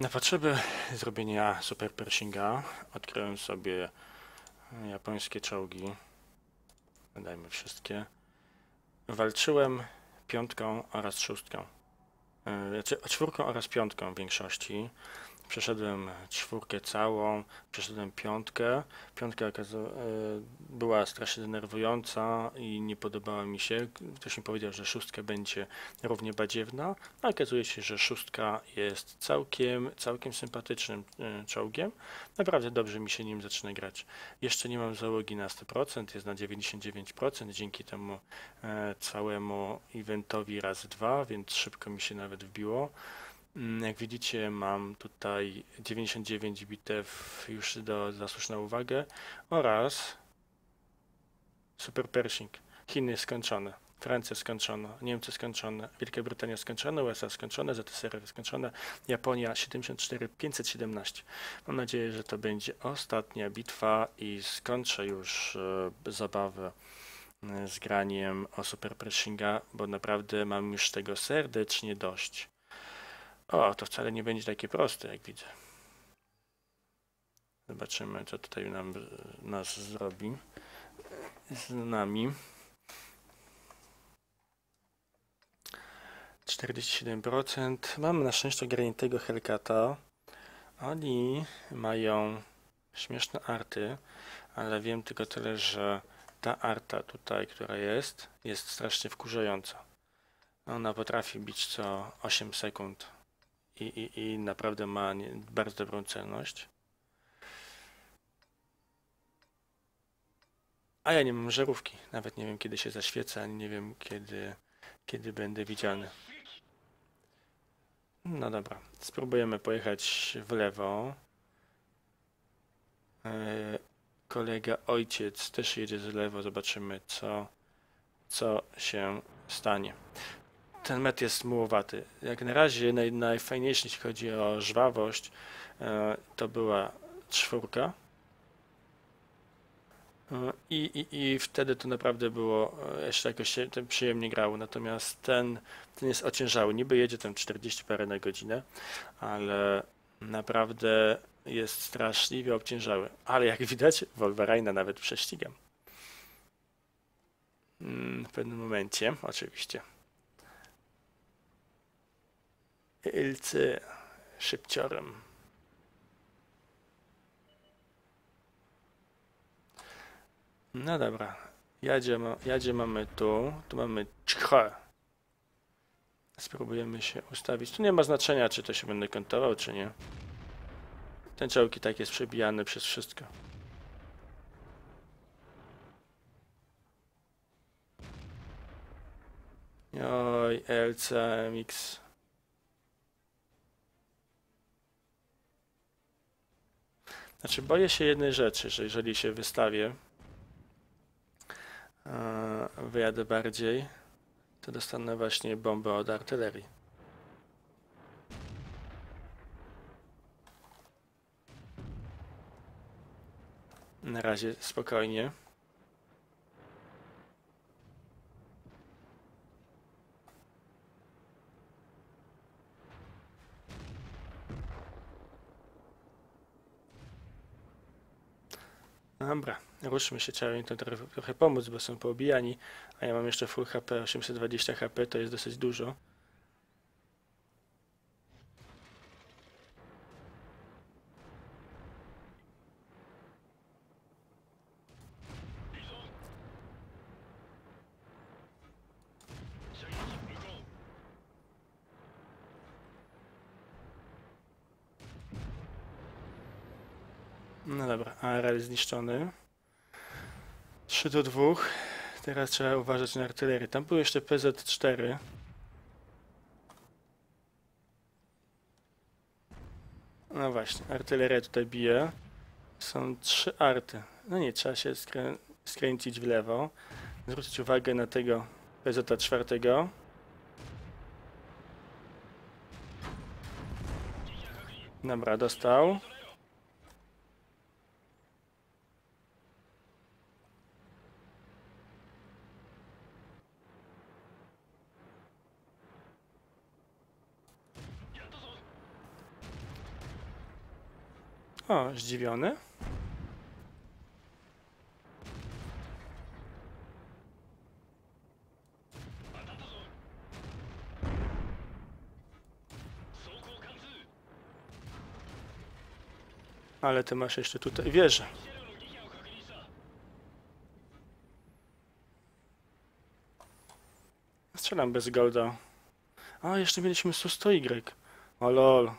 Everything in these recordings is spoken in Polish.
Na potrzeby zrobienia super Pershinga odkryłem sobie japońskie czołgi. Dajmy wszystkie. Walczyłem piątką oraz szóstką. E, Znaczy czwórką oraz piątką w większości. Przeszedłem czwórkę całą, przeszedłem piątkę. Piątka e, była strasznie denerwująca i nie podobała mi się. Ktoś mi powiedział, że szóstka będzie równie badziewna, a okazuje się, że szóstka jest całkiem, całkiem sympatycznym e, czołgiem. Naprawdę dobrze mi się nim zaczyna grać. Jeszcze nie mam załogi na 100%, jest na 99% dzięki temu e, całemu eventowi raz dwa, więc szybko mi się nawet wbiło. Mm, Jak widzicie, mam tutaj 99 bitew już do zasłuszna uwagę oraz Super Pershing. Chiny skończone, Francja skończona, Niemcy skończone, Wielka Brytania skończona, USA skończone, ZSRR skończone, Japonia 74 517. Mam nadzieję, że to będzie ostatnia bitwa i skończę już e, zabawę e, z graniem o Super Pershinga, bo naprawdę mam już tego serdecznie dość. O, to wcale nie będzie takie proste, jak widzę. Zobaczymy, co tutaj nam, nas zrobi z nami. 47%. Mamy na szczęście ogarniętego Hellcata. Oni mają śmieszne arty, ale wiem tylko tyle, że ta arta tutaj, która jest, jest strasznie wkurzająca. Ona potrafi bić co 8 sekund i, i, i naprawdę ma nie, bardzo dobrą celność. A ja nie mam żarówki. Nawet nie wiem, kiedy się zaświecę, ani nie wiem, kiedy, kiedy będę widziany. No dobra, spróbujemy pojechać w lewo. E, kolega ojciec też jedzie z lewo, zobaczymy co, co się stanie. Ten met jest mułowaty. Jak na razie naj, najfajniejszy, jeśli chodzi o żwawość, e, to była czwórka. E, I, i, I wtedy to naprawdę było, e, jeszcze jakoś się tym przyjemnie grało. Natomiast ten, ten jest ociężały. Niby jedzie tam 40 parę na godzinę, ale naprawdę jest straszliwie obciężały. Ale jak widać, Wolverina nawet prześcigam. Mm, W pewnym momencie, oczywiście. Ilcy szybciorem. No dobra. Jadzie, jadzie mamy tu. Tu mamy czcho. Spróbujemy się ustawić. Tu nie ma znaczenia, czy to się będę kontował, czy nie. Ten czołg i tak jest przebijany przez wszystko. Oj, LCMX. Znaczy, boję się jednej rzeczy, że jeżeli się wystawię, e, wyjadę bardziej, to dostanę właśnie bombę od artylerii. Na razie spokojnie. Dobra, ruszmy się, trzeba im to trochę, trochę pomóc, bo są poobijani, a ja mam jeszcze full HP, 820 HP, to jest dosyć dużo. No dobra, ARL zniszczony. 3 do 2. Teraz trzeba uważać na artylerię. Tam był jeszcze PZ-4. No właśnie, artyleria tutaj bije. Są trzy arty. No nie, trzeba się skrę skręcić w lewo. Zwrócić uwagę na tego PZ-4. Dobra, dostał. O, zdziwiony. Ale ty masz jeszcze tutaj wieżę. Strzelam bez golda. A, jeszcze mieliśmy Susto Y. O lol.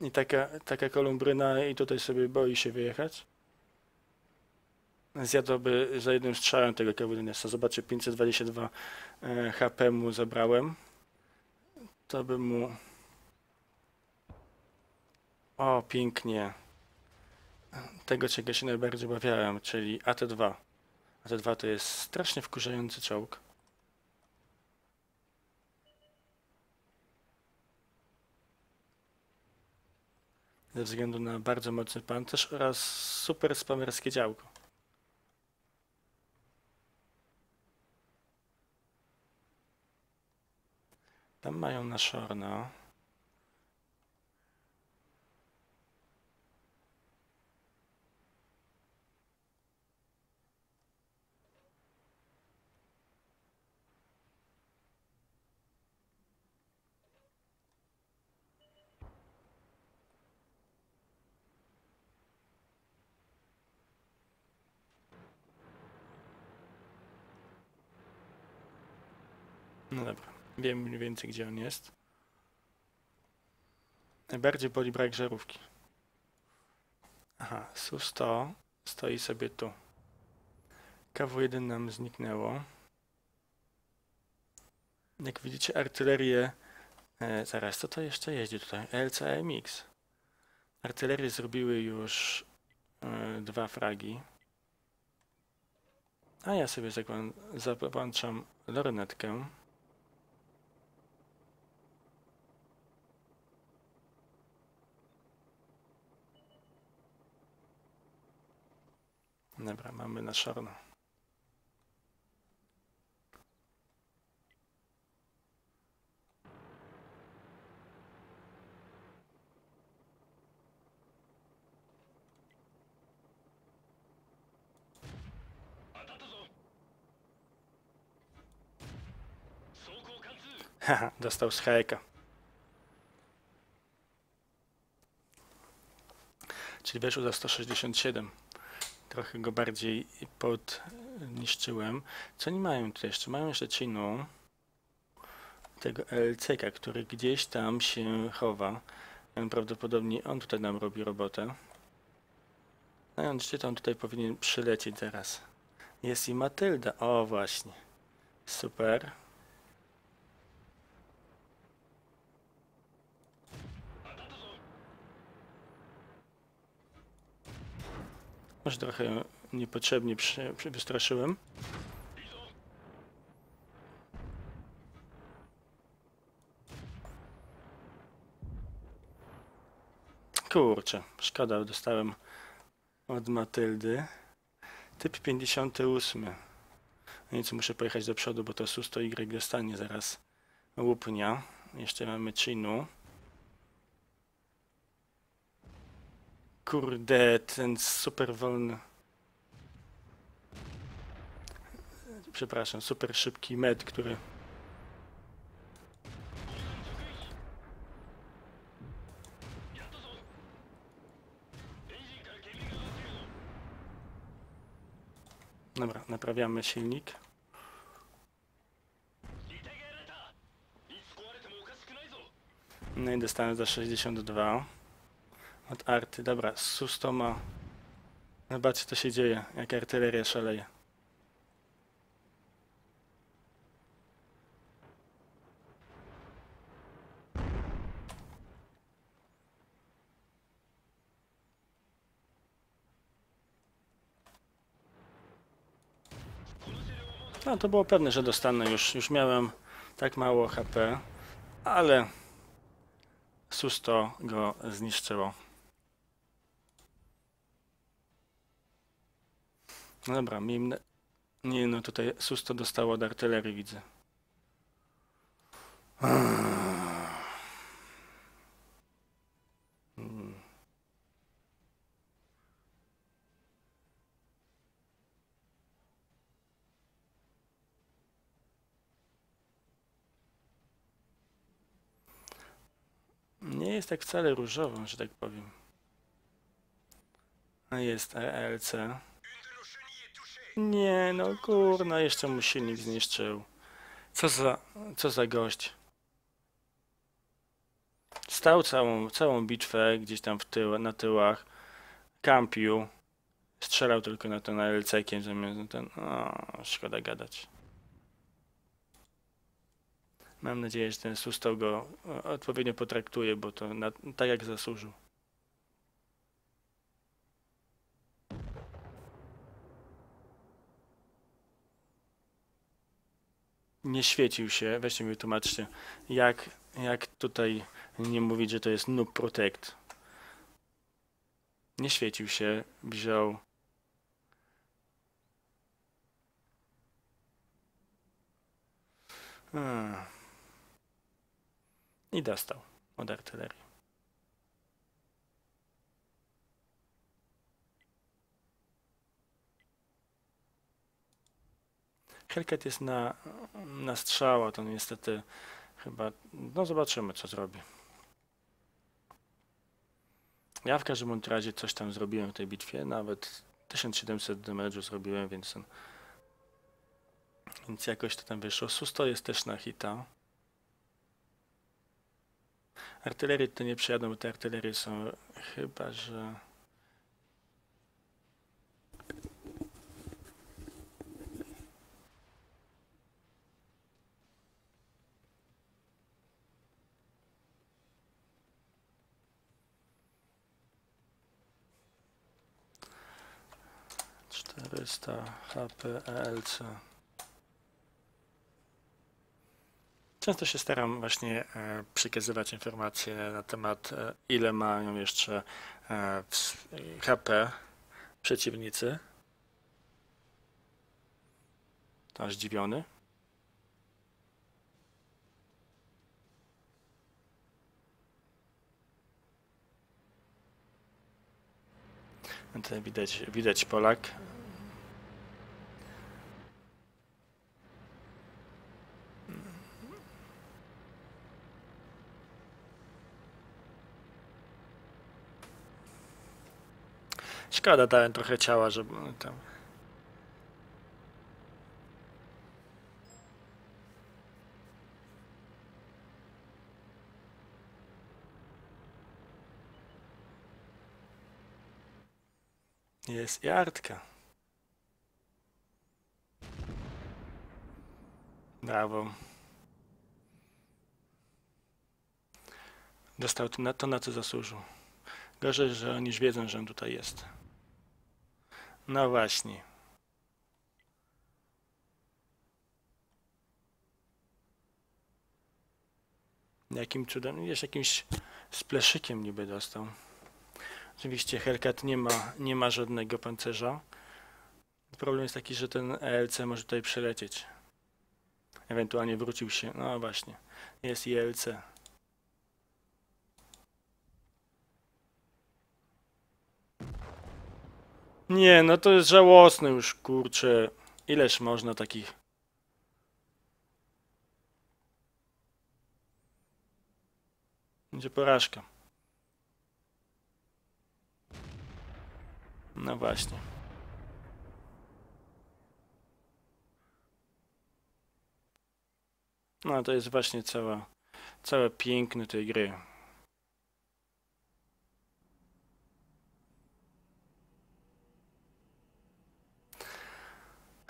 I taka, taka kolumbryna i tutaj sobie boi się wyjechać. Zjadłby za jednym strzałem tego Kawulinesa. Zobaczcie, 522 e, HP mu zabrałem. To by mu... O, pięknie. Tego, czego się najbardziej obawiałem, czyli AT2. AT2 to jest strasznie wkurzający czołg. Ze względu na bardzo mocny pancerz oraz super spamerskie działko. Tam mają na Shorna. No dobra, wiem mniej więcej gdzie on jest. Najbardziej boli brak żarówki. Aha, Su-100 stoi sobie tu. KW1 nam zniknęło. Jak widzicie artylerię... E, zaraz, co to jeszcze jeździ tutaj? LCMX. Artylerie zrobiły już e, dwa fragi. A ja sobie zapłączam lornetkę. Dobra, mamy na czarno. Haha, dostał z hajka. Czyli weszło za 167 trochę go bardziej podniszczyłem. Co oni mają tutaj jeszcze? Mają jeszcze Chinu, tego LCK, który gdzieś tam się chowa. Prawdopodobnie on tutaj nam robi robotę. No i on tutaj powinien przylecieć teraz. Jest i Matylda. O, właśnie. Super. Może trochę niepotrzebnie przy, przy wystraszyłem. Kurczę, szkoda, dostałem od Matyldy. Typ 58. No i co, muszę pojechać do przodu, bo to Susto Y dostanie zaraz łupnia. Jeszcze mamy Chinu. Kurde, ten super wolny. Przepraszam, super szybki med, który. Dobra, naprawiamy silnik. No i dostałem za 62 od arty. Dobra, Sustoma. Zobaczcie, co się dzieje, jak artyleria szaleje. No to było pewne, że dostanę już. Już miałem tak mało HP, ale Susto go zniszczyło. No dobra, miejmy... Nie no, tutaj Susto dostało od artylerii, widzę. Nie jest tak wcale różowo, że tak powiem. A jest RLC. Nie, no kurna, jeszcze mu silnik zniszczył. Co za, co za gość. Stał całą, całą bitwę gdzieś tam w tył, na tyłach. Kampił. Strzelał tylko na ten LC-kiem zamiast na ten... O, szkoda gadać. Mam nadzieję, że ten Sustał go e, odpowiednio potraktuje, bo to na, tak jak zasłużył. Nie świecił się, weźcie mi wytłumaczcie, jak, jak tutaj nie mówić, że to jest noob protect. Nie świecił się, wziął Hmm. I dostał od artylerii. Hellcat jest na, na strzała, to niestety chyba, no zobaczymy co zrobi. Ja w każdym razie coś tam zrobiłem w tej bitwie, nawet 1700 damage'u zrobiłem, więc, więc jakoś to tam wyszło. Susto jest też na hita. Artylerii to nie przyjadą, bo te artylerie są chyba, że... Czterysta HP ELC. Często się staram właśnie e, przekazywać informacje na temat, e, ile mają jeszcze e, HP przeciwnicy. To zdziwiony. Tutaj widać, widać Polak. Szkoda, dałem trochę ciała, żeby tam. Jest i Artka. Brawo. Dostał to na, to, na co zasłużył. Gorzej, że oni już wiedzą, że on tutaj jest. No właśnie. Jakim cudem? Wiesz, jakimś spleszykiem niby dostał. Oczywiście Hellcat nie ma, nie ma żadnego pancerza. Problem jest taki, że ten ELC może tutaj przelecieć. Ewentualnie wrócił się. No właśnie. Jest i Nie, no to jest żałosne już, kurczę. Ileż można takich... Będzie porażka. No właśnie. No to jest właśnie cała, całe piękno tej gry.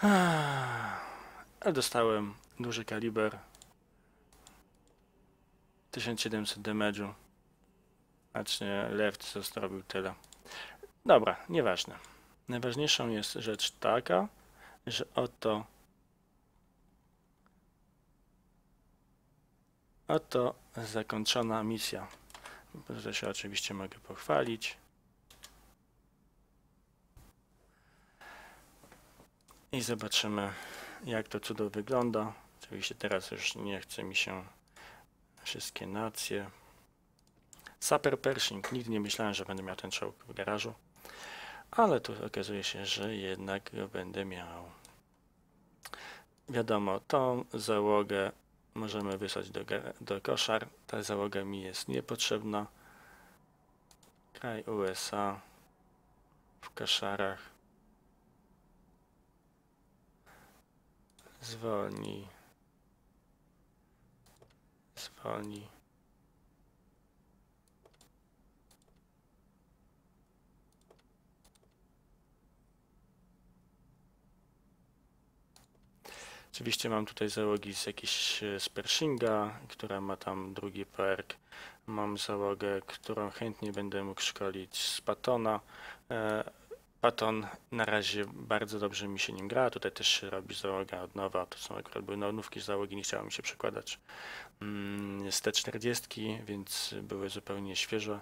A dostałem duży kaliber. 1700 damage'u. Znaczy left zrobił tyle. Dobra, nieważne. Najważniejszą jest rzecz taka, że oto oto zakończona misja. Za się oczywiście mogę pochwalić. I zobaczymy, jak to cudo wygląda. Oczywiście teraz już nie chce mi się wszystkie nacje. Saper Pershing. Nigdy nie myślałem, że będę miał ten czołg w garażu. Ale tu okazuje się, że jednak go będę miał. Wiadomo, tą załogę możemy wysłać do, do koszar. Ta załoga mi jest niepotrzebna. Kraj USA w koszarach. Zwolnij. Zwolnij. Oczywiście mam tutaj załogi z jakiejś e, z Pershinga, która ma tam drugi perk. Mam załogę, którą chętnie będę mógł szkolić z Patona. Paton na razie bardzo dobrze mi się nim gra. Tutaj też się robi załoga od nowa. To są akurat były nowówki załogi, nie chciało mi się przekładać mm, z T40, więc były zupełnie świeże.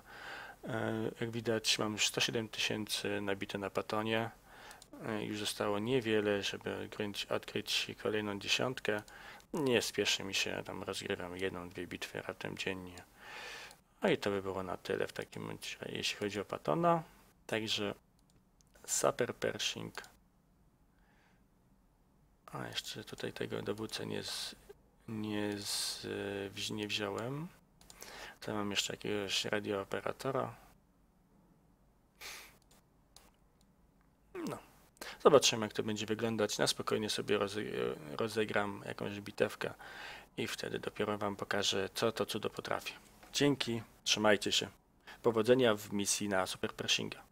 Jak widać mam już 107 tysięcy nabite na Patonie. E, Już zostało niewiele, żeby odkryć, kolejną dziesiątkę. Nie spieszy mi się, tam rozgrywam jedną, dwie bitwy raptem dziennie. No i to by było na tyle w takim momencie, jeśli chodzi o Patona. Także Super Pershing. A jeszcze tutaj tego dowódcę nie, z, nie, z, wzi- nie wziąłem. Tutaj mam jeszcze jakiegoś radiooperatora. No. Zobaczymy, jak to będzie wyglądać. Na spokojnie sobie roze, rozegram jakąś bitewkę i wtedy dopiero Wam pokażę, co to cudo potrafi. Dzięki, trzymajcie się. Powodzenia w misji na Super Pershinga.